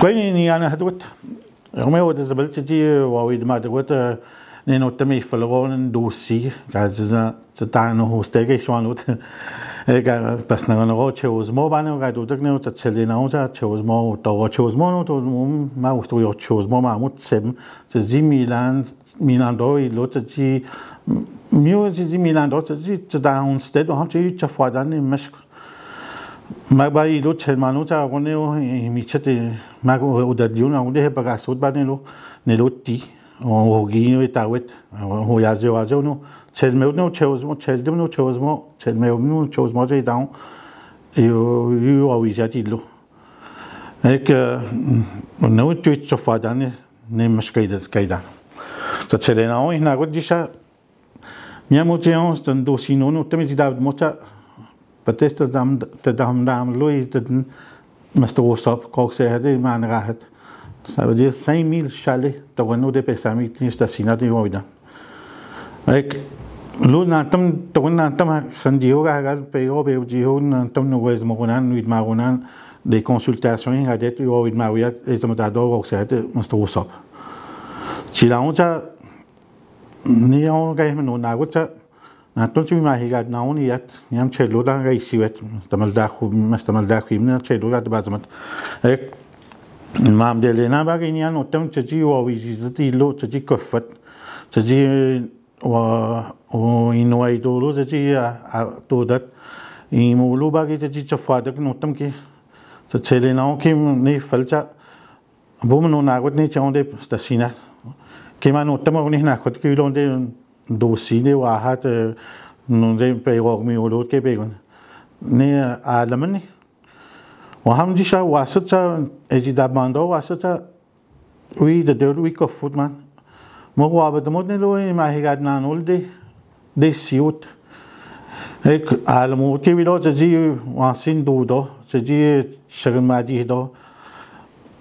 Ukraini janë duhet Romeo të zëbëllë që ti wa i dëma të gëtë në në të me i fëllëronë në dosi ka që zë që ta në hoste ka i shuanë utë ka pas në rënë ro që u zmo banë ka të utëk në të cëllë në utë që u zmo të ro që u zmo në të ma u të që u zmo ma mu të sem që Mag bai lo chelmanuta agone o michete mag o dadiun agone he pagasot bane lo ne lo ti o gino eta wet o yaze o aze no chelmeu no cheozmo cheldem no cheozmo chelmeu no cheozmo je daun e o yu o izati lo? Ek no tu tsofa dane ne mashkaida kaida ta chelena o ina godisha Miamo teon stan dosino no temeti dav mocha But this is them, the damn damn Louis didn't, Mr. Osop, cock se hade man rahet. Ça veut dire 5000 chalets de Renault de Pessami qui stationnés au Oida. Avec لو نانتم تون نانتم خنديو غاغال بيو بيو جيو نانتم نويز مغنان نويد مغنان دي كونسلتاسيون غاديت يو ويد ماويات ازمتادو وكسات مستوصب تشي لاونتا نيون غايمنو ناغوتا Na to mi ma higat na on iat, niam chelo da ga isivet, tamal da khu, mas tamal da khu, niam chelo da bazmat. Ek mam de lena ba ga nian otam chaji wa wi zizati lo chaji kofat. Chaji wa o inwai do lo chaji a to dat. I mulu ba ga chaji chafadak notam ki. Så til en afkim ni falcha bo man nu nagot ne chaunde stasina. Kema notam na khot ki lo de docile och hade نونده پیغامی اولود که بیگونه. نه عالم نی. و هم دیشا واسط تا اجی دباندا واسط تا وی د دل وی کفوت من. ما قابد مود نلوی ما هیگد نانول دی دی سیوت. ایک عالم که ویلا جی واسین دودا جی شغل مدیه ده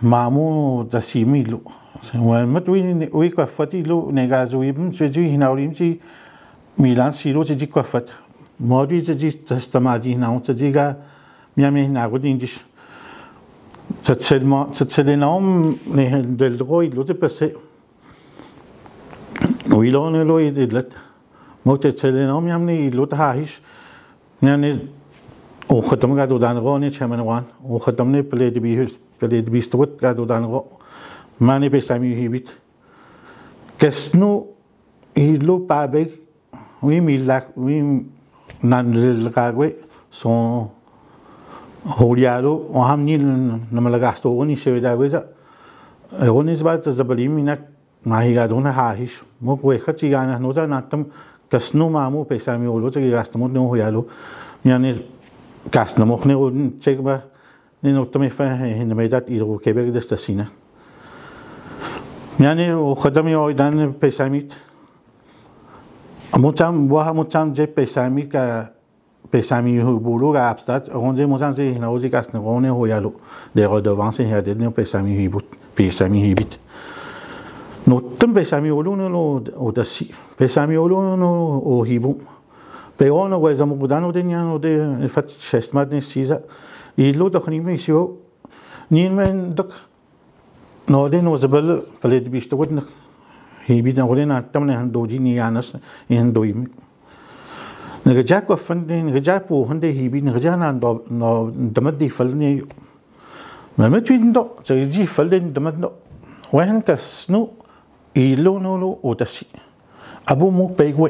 dan ro mani pe sami hibit kesno ilo pa be oui mi la oui nan le gagwe son هولیارو و هم نیل نملگاستو اونی سویدا ویزا اونی زبات زبلی مینک ماهی گادون هاهیش مو کوی خچی گانه نوزا ناتم کسنو مامو پیسا می اولو Elisabeth gadodaniga mani besami hibit kesnu ilu pabek wi milak wi nanlilqagwe son horiado ohamni namlagasto ni sevdaweza egonis bat zabaliminak mahigadona hahish mokwe khachigana noza natam kasnu mamu pesami olo chegi ni ane hoyalo yani kasnu mokhne chegba نی نوته می‌فهمه این نمی‌داد ای رو که بگید است سینه. میانی خدمی آیدن پسامیت. مطمئن با هم مطمئن جه پسامیت که پسامی رو بولو را ابستاد. اون زمان مطمئن زی هویالو. در ادوان سی هدیه نیم پسامی هی بود. پسامی هی بید. نوته پسامی ولونو دستی. پسامی ولونو هی hibu pero no weza mo budano de nyano de fat chestmat ne sisa i lo doch ni me sio ni men dok no de no zabal fale de bisto wad na hibit na gole na tam ne han doji ni anas in doimi نرجع كفن نرجع بو هندي هيبي نرجع نا نا دمدي فلني ما ما تريد ندو تريجي فلن دمد ندو وين كسنو إيلو نولو أوتسي أبو مو بيجوي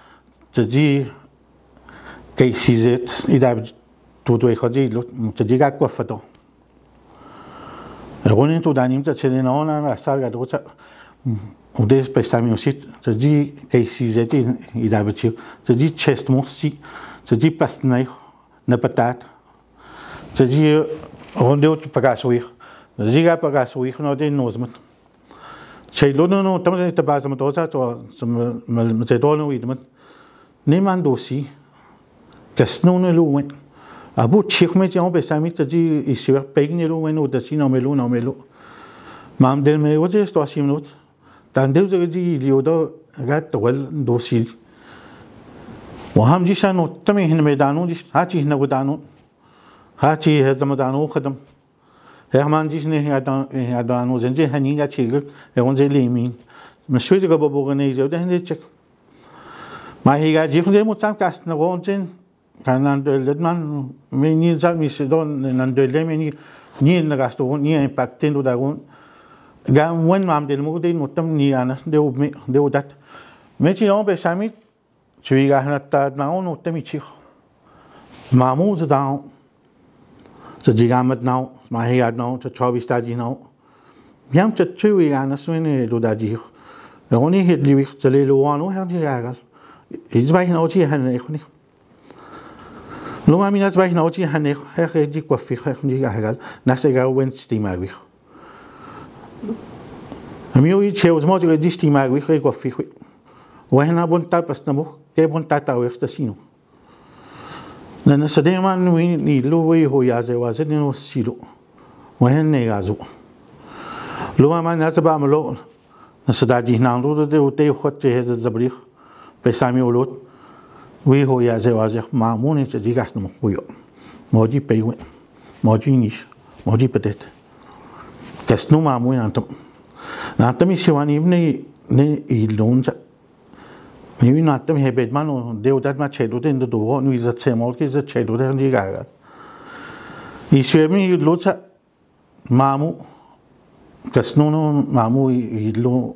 Chaji kei sizet idab tu tu khaji lo chaji ga ko fato. Ronin tu danim cha chene na ona na sar ga do cha udes pesami osit chaji kei sizet idab chi chaji chest mosi chaji pastnai na patat. Chaji rondeu tu pagasui. Chaji ga pagasui no de nozmat. Chailonu no tamze tabazam doza to zum mal zedonu idmat. chay to no wi mat ne man do si kas no no lu wen abu chik me jang be sami ta ji i si pe ni lu wen o da si no me lu no me lu mam del me o je sto asim no dan de ji li o do ga to wal do si وهم جيشان وتمي هنا ميدانو جيش هاتي هنا ودانو هاتي هذا مدانو خدم همان جيش نه هدانو زنجي هنيغا تشيغل هون زي ليمين مشوي جا بابو غني جو ده Ma higa jikde mutam kastne gonjin kanan dölletman meni za misidon nan dölle meni ni ne gasto gon ni impacten do dagon gam wen mam del mugde mutam ni ana de u de u dat. Mechi on be samit chui ga hanatta na on mutam ichi mamu za da za jigamat na ma higa na ta 24 ta ji na yam ta chui ana swene ich da ji. Oni hit liwik zalelo wano her di agal. Chi han ne he he ji kwa fi he ji ga gal na se ga wen sti ma wich mi o i che os mo ji sti ma wich he kwa fi وهنا بنتا بس نمو كي بنتا تاويخ تسينو لأن سديما نوي نيلو وي هو يازي وازي نينو سيلو وهن نيغازو لو ما ناس بعملو نسدا جي نانرو دي وتي خط جهز الزبريخ pe pesami ulut wiho ya ze wazek mamune ce digas no huyo moji peiwe moji nish moji petet kes nu mamune antum natam isiwan ibne ne ilunza Nivi natam hebed manu deudat ma cedude indu duo nu izat semol ke izat cedude andi gagat. Isuemi ilutza mamu kasnuno mamu ilu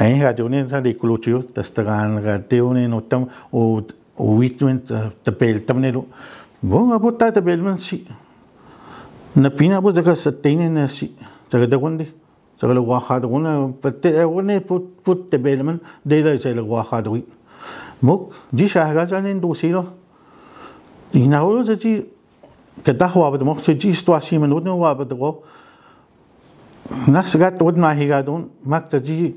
un droit de la propriété privée هذول تسلين تس إيه هذول ça les clôtures تستغان هذول نوتم و ويتمن تبل تمنلو bon أبو تا تبل من شيء نبينا أبو زكاة ستين نسي زكاة دعوندي زكاة الواحد ونا بتة ونا بوت بوت تبل من ديلا زي الواحد وين muk ji shahga janin do siro ina holo ze ji kada hwa ba mo se ji sto asi men no wa ba do nas gat od na higa don mak ta ji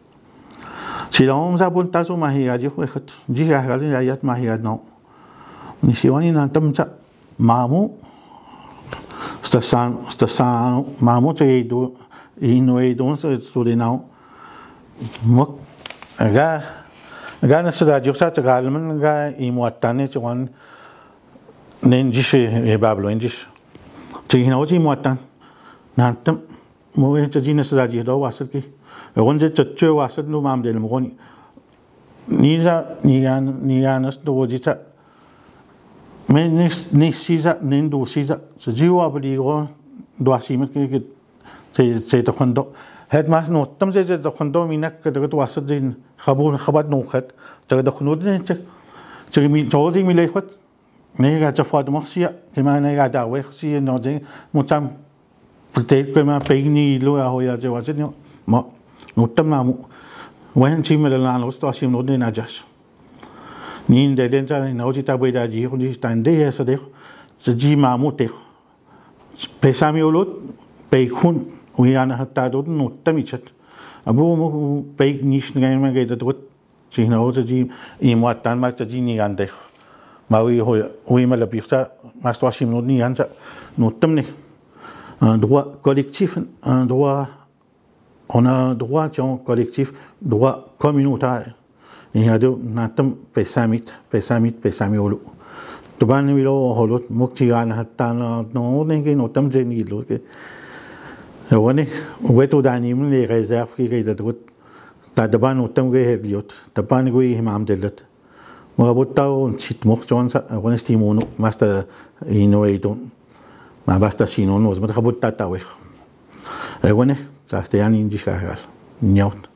وين زي لو ملبت سيلوم زابون تازو ما هي ياجي هو خت جي اغلي يايات ما هي يادنو نشيواني نانتم تا مامو stasano stasano mamo che do ino e don so studinao mo ga Gana sa radio sa tagalman ga imuatan ni chuan nenjish e bablo enjish. Chigina oji imuatan. Nantam mo e chajina sa radio do wasat ki. 我在这九万十六万的那么个，你这你按你按那是多几只？没你你四只，你多四只，是九万不离个多四么？这个这这的很多。هاد ما شنو تم زي زي دخن دوم ينك كده كده واسد دين خبو خبات نوخت ترى دخن ودين تك تري مي توزي مي ليخت نيجا تفاد مخسيا كما نيجا دعوة خسيا نوزي متام بتيك كما بيني لو يا هو يا زي واسد نيو ما وتمنع وين شيء من الان وسط شيء من نجاش نين دين جان نوجي تابوي داجي خنجي تان دي يا صديق تجي مع موتيخ بيسامي ولود بيكون ويانا حتى دود نوتميشت ابو مو بيك نيش نغاين ما جيت دوت شي نو تجي ايموات تان ما تجي ني عندك ما وي هو وي ما لبيختا ما استواشي منو ني عندك نوتمني un droit collectif, un droit on a un droit tiens, collectif, droit communautaire. Il y a deux Natum pesamit, pesamit, pesamiolo. Tu vas nous Tuban milo holot muktigan hatana non nengi notam zenilo. Wani, wetu danim les réserves qui gaident route. Ta daban notam gaidliot, taban gui himam delat. Murabutta on sit muktion sa, on estimono, master inoidon. Ma basta sinon, osmat rabutta on est sagte Jan Indisch Gachal, Njot.